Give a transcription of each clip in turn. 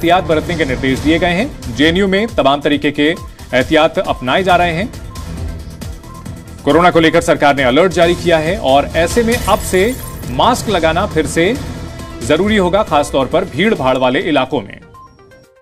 एहतियात बरतने के निर्देश दिए गए हैं। जेएनयू में तमाम तरीके के एहतियात अपनाए जा रहे हैं। कोरोना को लेकर सरकार ने अलर्ट जारी किया है और ऐसे में अब से मास्क लगाना फिर से ज़रूरी होगा, खासतौर पर भीड़ भाड़ वाले इलाकों में।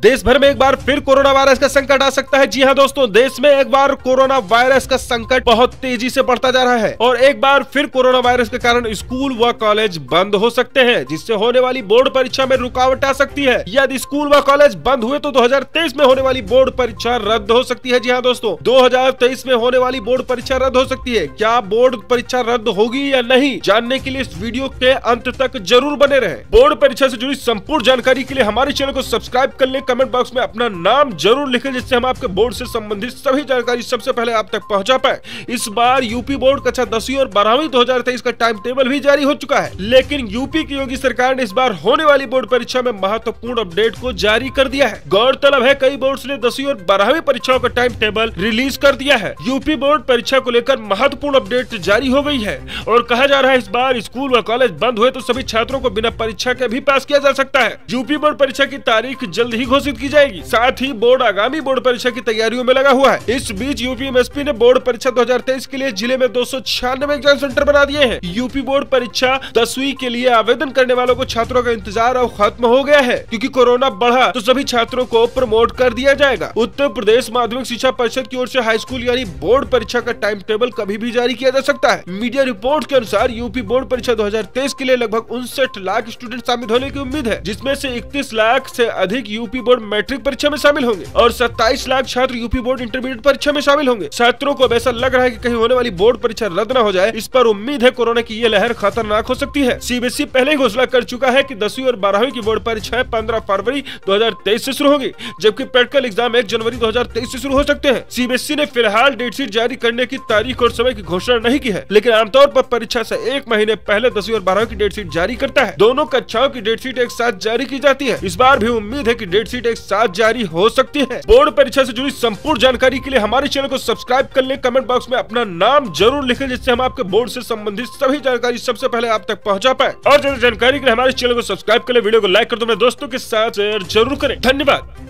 देश भर में एक बार फिर कोरोना वायरस का संकट आ सकता है। जी हाँ दोस्तों, देश में एक बार कोरोना वायरस का संकट बहुत तेज़ी से बढ़ता जा रहा है और एक बार फिर कोरोना वायरस के कारण स्कूल व कॉलेज बंद हो सकते हैं, जिससे होने वाली बोर्ड परीक्षा में रुकावट आ सकती है। यदि स्कूल व कॉलेज बंद हुए तो 2023 में होने वाली बोर्ड परीक्षा रद्द हो सकती है। जी हाँ दोस्तों 2023 में होने वाली बोर्ड परीक्षा रद्द हो सकती है। क्या बोर्ड परीक्षा रद्द होगी या नहीं, जानने के लिए इस वीडियो के अंत तक ज़रूर बने रहे। बोर्ड परीक्षा ऐसी जुड़ी संपूर्ण जानकारी के लिए हमारे चैनल को सब्सक्राइब कर ले कमेंट बॉक्स में अपना नाम ज़रूर लिखें, जिससे हम आपके बोर्ड से संबंधित सभी जानकारी सबसे पहले आप तक पहुँचा पाए। इस बार यूपी बोर्ड कक्षा दसवीं और बारहवीं दो का टाइम टेबल भी जारी हो चुका है। लेकिन यूपी की योगी सरकार ने इस बार होने वाली बोर्ड परीक्षा में महत्वपूर्ण अपडेट को जारी कर दिया है। गौरतलब है, कई बोर्ड ने दसवीं और बारहवीं परीक्षाओं का टाइम टेबल रिलीज़ कर दिया है। यूपी बोर्ड परीक्षा को लेकर महत्वपूर्ण अपडेट जारी हो गई है। और कहा जा रहा है, इस बार स्कूल व कॉलेज बंद हुए तो सभी छात्रों को बिना परीक्षा के भी पास किया जा सकता है। यूपी बोर्ड परीक्षा की तारीख जल्द ही घोषित की जाएगी। साथ ही बोर्ड आगामी बोर्ड परीक्षा की तैयारियों में लगा हुआ है। इस बीच यूपी एमएसपी ने बोर्ड परीक्षा 2023 के लिए ज़िले में दो एग्ज़ाम सेंटर बना दिए हैं। यूपी बोर्ड परीक्षा दसवीं के लिए आवेदन करने वालों को छात्रों का इंतज़ार अब खत्म हो गया है। क्यूँकी कोरोना बढ़ा तो सभी छात्रों को प्रमोट कर दिया जाएगा। उत्तर प्रदेश माध्यमिक शिक्षा परिषद की ओर ऐसी हाई स्कूल यानी बोर्ड परीक्षा का टाइम टेबल कभी भी जारी किया जा सकता है। मीडिया रिपोर्ट के अनुसार यूपी बोर्ड परीक्षा 2023 के लिए लगभग उनसठ लाख स्टूडेंट शामिल होने की उम्मीद है, जिसमें से इकतीस लाख से अधिक यूपी बोर्ड मैट्रिक परीक्षा में शामिल होंगे और सत्ताईस लाख छात्र यूपी बोर्ड इंटरमीडिएट परीक्षा में शामिल होंगे। छात्रों को ऐसा लग रहा है कि कहीं होने वाली बोर्ड परीक्षा रद्द न हो जाए, इस पर उम्मीद है कोरोना की ये लहर खतरनाक हो सकती है। सीबीएसई पहले ही घोषणा कर चुका है की दसवीं और बारहवीं की बोर्ड परीक्षाएँ पंद्रह फरवरी दो ऐसी शुरू होगी, जबकि प्रैक्टिकल एग्ज़ाम एक जनवरी दो ऐसी शुरू हो सकते हैं। सीबीएसई ने फ़िलहाल डेट शीट जारी करने की तारीख और समय की घोषणा नहीं की है, लेकिन आमतौर पर परीक्षा से एक महीने पहले दसवीं और बारहवीं की डेट शीट जारी करता है। दोनों कक्षाओं की डेट शीट एक साथ जारी की जाती है। इस बार भी उम्मीद है की डेट शीट एक साथ जारी हो सकती है। बोर्ड परीक्षा से जुड़ी संपूर्ण जानकारी के लिए हमारे चैनल को सब्सक्राइब कर ले। कमेंट बॉक्स में अपना नाम ज़रूर लिखे, जिससे हम आपके बोर्ड ऐसी संबंधित सभी जानकारी सबसे पहले आप तक पहुँचा पाए। और ज़्यादा जानकारी के लिए हमारे चैनल को सब्सक्राइब कर ले, वीडियो को लाइक कर दो दोस्तों के साथ शेयर ज़रूर करें। धन्यवाद।